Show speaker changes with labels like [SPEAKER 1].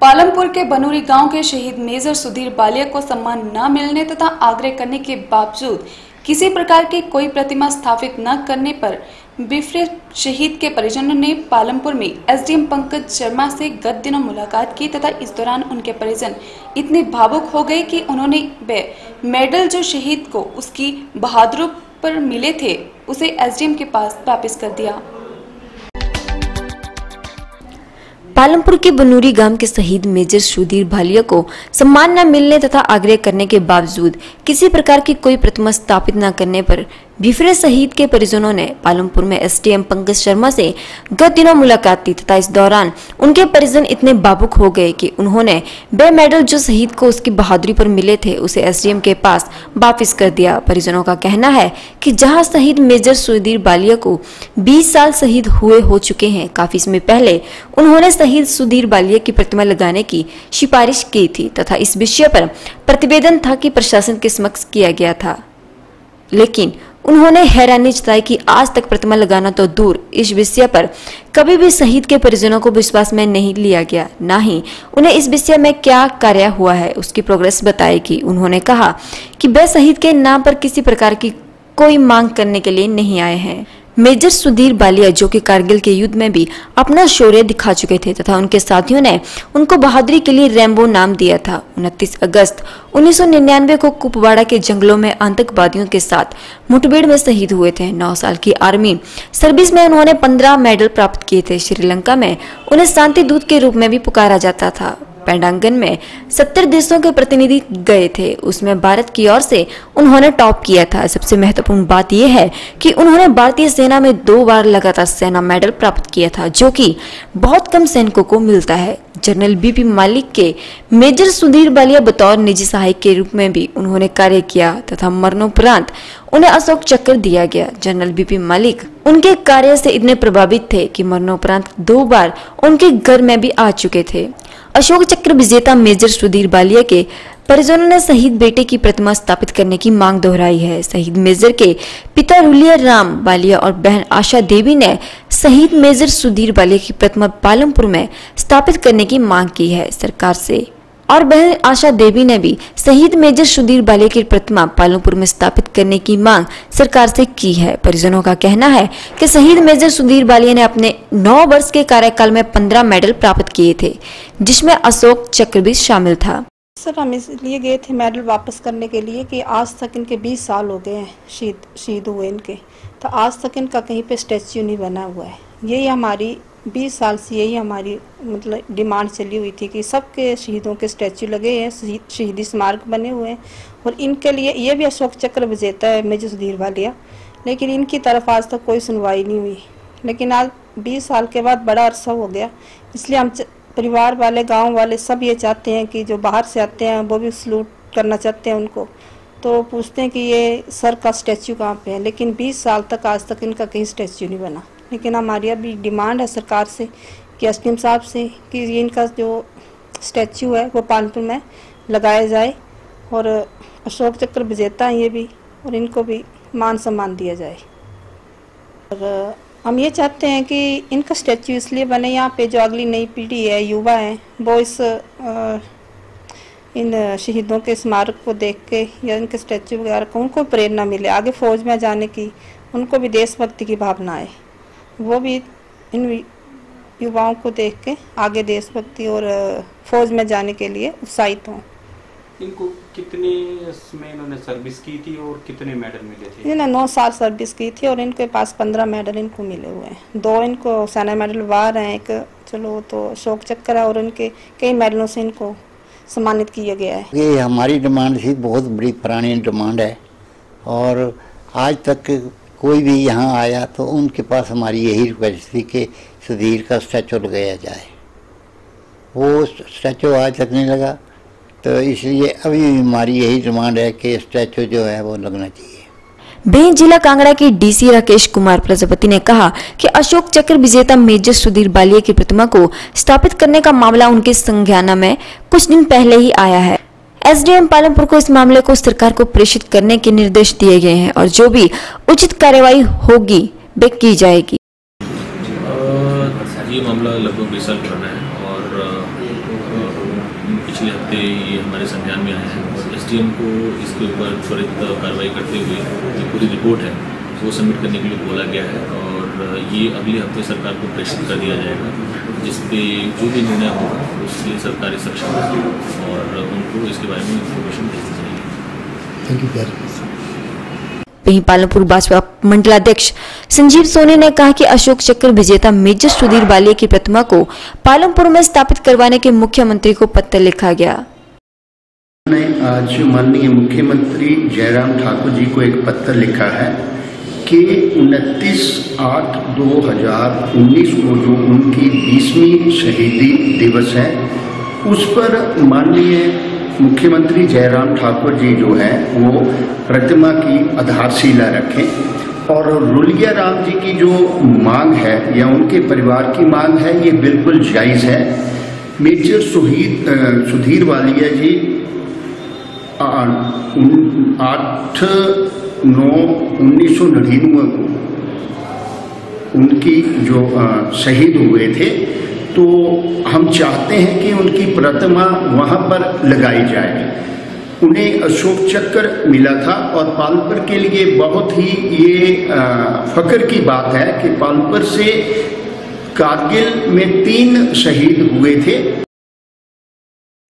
[SPEAKER 1] पालमपुर के बनूरी गाँव के शहीद मेजर सुधीर बालिया को सम्मान न मिलने तथा आग्रह करने के बावजूद किसी प्रकार की कोई प्रतिमा स्थापित न करने पर बिफरे शहीद के परिजनों ने पालमपुर में एसडीएम पंकज शर्मा से गत दिनों मुलाकात की तथा इस दौरान उनके परिजन इतने भावुक हो गए कि उन्होंने वे मेडल जो शहीद को उसकी बहादुर पर मिले थे, उसे एसडीएम के पास वापस कर दिया।
[SPEAKER 2] पालमपुर के बनूरी गाँव के शहीद मेजर सुधीर भालिया को सम्मान न मिलने तथा आग्रह करने के बावजूद किसी प्रकार की कोई प्रतिमा स्थापित न करने पर बिफरे शहीद के परिजनों ने पालमपुर में एसडीएम पंकज शर्मा से गत दिनों मुलाकात की तथा इस दौरान उनके परिजन इतने बाबुक हो गए कि उन्होंने बे मेडल जो शहीद को उसकी बहादुरी पर मिले थे, उसे एसडीएम के पास वापिस कर दिया। परिजनों का कहना है कि जहाँ शहीद मेजर सुधीर बालिया को 20 साल शहीद हुए हो चुके हैं, काफ़ी समय पहले उन्होंने शहीद सुधीर बालिया की प्रतिमा लगाने की सिफारिश की थी तथा इस विषय पर प्रतिवेदन था कि प्रशासन के समक्ष किया गया था। लेकिन उन्होंने हैरानी जताई कि आज तक प्रतिमा लगाना तो दूर। इस विषय पर कभी भी शहीद के परिजनों को विश्वास में नहीं लिया गया, न ही उन्हें इस विषय में क्या कार्य हुआ है, उसकी प्रोग्रेस बताएगी। उन्होंने कहा कि वे शहीद के नाम पर किसी प्रकार की कोई मांग करने के लिए नहीं आए हैं। मेजर सुधीर बालिया, जो कि कारगिल के युद्ध में भी अपना शौर्य दिखा चुके थे तथा उनके साथियों ने उनको बहादुरी के लिए रैम्बो नाम दिया था। 29 अगस्त 1999 को कुपवाड़ा के जंगलों में आतंकवादियों के साथ मुठभेड़ में शहीद हुए थे। नौ साल की आर्मी सर्विस में उन्होंने पंद्रह मेडल प्राप्त किए थे। श्रीलंका में उन्हें शांति दूत के रूप में भी पुकारा जाता था। पैंडांगन में सत्तर देशों के प्रतिनिधि गए थे। उसमें भारत की ओर से उन्होंने टॉप किया था। सबसे महत्वपूर्ण बात यह है कि उन्होंने भारतीय सेना में दो बार लगातार सेना मेडल प्राप्त किया था, जो कि बहुत कम सैनिकों को मिलता है। जनरल बीपी मालिक के मेजर सुधीर बालिया बतौर निजी सहायक के रूप में भी उन्होंने कार्य किया तथा मरणोपरांत उन्हें अशोक चक्र दिया गया। जनरल बीपी मालिक उनके कार्य से इतने प्रभावित थे कि मरणोपरांत दो बार उनके घर में भी आ चुके थे। अशोक चक्र विजेता मेजर सुधीर बालिया के परिजनों ने शहीद बेटे की प्रतिमा स्थापित करने की मांग दोहराई है। शहीद मेजर के पिता रुलिया राम बालिया और बहन आशा देवी ने शहीद मेजर सुधीर बालिया की प्रतिमा पालमपुर में स्थापित करने की मांग की है। सरकार से और बहन आशा देवी ने भी शहीद मेजर सुधीर बालिया की प्रतिमा पालमपुर में स्थापित करने की मांग सरकार से की है। परिजनों का कहना है कि शहीद मेजर सुधीर बालिया ने अपने 9 वर्ष के कार्यकाल में 15 मेडल प्राप्त किए थे, जिसमें अशोक चक्र भी शामिल था।
[SPEAKER 3] सर, हम इसलिए गए थे मेडल वापस करने के लिए कि आज तक इनके 20 साल हो गए हैं शहीद शहीद हुए इनके। तो आज तक इनका कहीं पे स्टैच्यू नहीं बना हुआ है। यही हमारी बीस साल से यही हमारी मतलब डिमांड चली हुई थी कि सबके शहीदों के स्टैचू लगे हैं शहीदी स्मारक बने हुए हैं। और इनके लिए ये भी अशोक चक्र विजेता है, मेजर सुधीर वालिया। लेकिन इनकी तरफ़ आज तक कोई सुनवाई नहीं हुई। लेकिन आज बीस साल के बाद बड़ा अरसा हो गया। इसलिए हम परिवार वाले, गाँव वाले सब ये चाहते हैं कि जो बाहर से आते हैं, वो भी सलूट करना चाहते हैं उनको। तो पूछते हैं कि ये सर का स्टैचू कहाँ पे है? लेकिन 20 साल तक आज तक इनका कहीं स्टैचू नहीं बना। लेकिन हमारी अभी डिमांड है सरकार से कि एस साहब से कि इनका जो स्टैचू है वो पालपुर में लगाया जाए और अशोक चक्र विजेता हैं ये भी और इनको भी मान सम्मान दिया जाए। और हम ये चाहते हैं कि इनका स्टैचू इसलिए बने यहाँ पे जो अगली नई पीढ़ी है युवा है वो इस आ, इन शहीदों के स्मारक को देख के या इनके स्टैचू वगैरह को उनको प्रेरणा मिले आगे फौज में जाने की उनको भी देशभक्ति की भावना आए। वो भी इन युवाओं को देख के आगे देशभक्ति और फौज में जाने के लिए उत्साहित हों।
[SPEAKER 4] इनको कितने में इन्होंने सर्विस की थी और कितने मेडल मिले थे?
[SPEAKER 3] इन्होंने नौ साल सर्विस की थी और इनके पास पंद्रह मेडल इनको मिले हुए हैं। दो इनको सेना मेडल वार हैं एक चलो तो शोक चक्कर है और इनके कई मेडलों से इनको सम्मानित किया गया है।
[SPEAKER 5] ये हमारी डिमांड थी बहुत बड़ी पुरानी डिमांड है और आज तक कोई भी यहाँ आया तो उनके पास हमारी यही रिक्वेस्ट थी कि सुधीर का स्टैचू लगाया जाए। वो स्टैचू आज नहीं लगा तो इसलिए अभी भी हमारी यही डिमांड है कि स्टैचू जो है वो लगना चाहिए।
[SPEAKER 2] बेन जिला कांगड़ा के डीसी राकेश कुमार प्रजापति ने कहा कि अशोक चक्र विजेता मेजर सुधीर बालिया की प्रतिमा को स्थापित करने का मामला उनके संज्ञान में कुछ दिन पहले ही आया है। एसडीएम पालमपुर को इस मामले को सरकार को प्रेषित करने के निर्देश दिए गए हैं और जो भी उचित कार्यवाही होगी, वे की जाएगी।
[SPEAKER 6] ये मामला लगभग बीस साल पुराना है और, पिछले हफ़्ते ये हमारे संज्ञान में आया है। को इसके ऊपर त्वरित कार्रवाई करते हुए जो पूरी रिपोर्ट है, वो सबमिट करने के लिए बोला गया है और ये अगले हफ़्ते सरकार को प्रेषित कर दिया जाएगा। जिस पे जो भी निर्णय होगा उसके लिए सरकारी सक्षम और उनको इसके बारे में इन्फॉर्मेशन भेज दी जाएगी।
[SPEAKER 7] थैंक यू वेरी मच
[SPEAKER 2] वहीं पालमपुर भाजपा मंडलाध्यक्ष संजीव सोनी ने कहा कि अशोक चक्र विजेता मेजर सुधीर बालिया की प्रतिमा को पालमपुर में स्थापित करवाने के मुख्यमंत्री को पत्र लिखा गया।
[SPEAKER 8] ने आज माननीय मुख्यमंत्री जयराम ठाकुर जी को एक पत्र लिखा है कि 29 आठ 2019 को जो उनकी 20वीं शहीदी दिवस है। उस पर माननीय मुख्यमंत्री जयराम ठाकुर जी जो है, वो प्रतिमा की आधारशिला रखें। और रुलिया राम जी की जो मांग है, या उनके परिवार की मांग है, ये बिल्कुल जायज़ है। मेजर सुहीद सुधीर वालिया जी आठ, नौ, उन्नीस सौ नड़िनवे को उनकी जो शहीद हुए थे तो हम चाहते हैं कि उनकी प्रतिमा वहाँ पर लगाई जाए। उन्हें अशोक चक्र मिला था और पालपर के लिए बहुत ही ये फख्र की बात है कि पालपर से कारगिल में तीन शहीद हुए थे।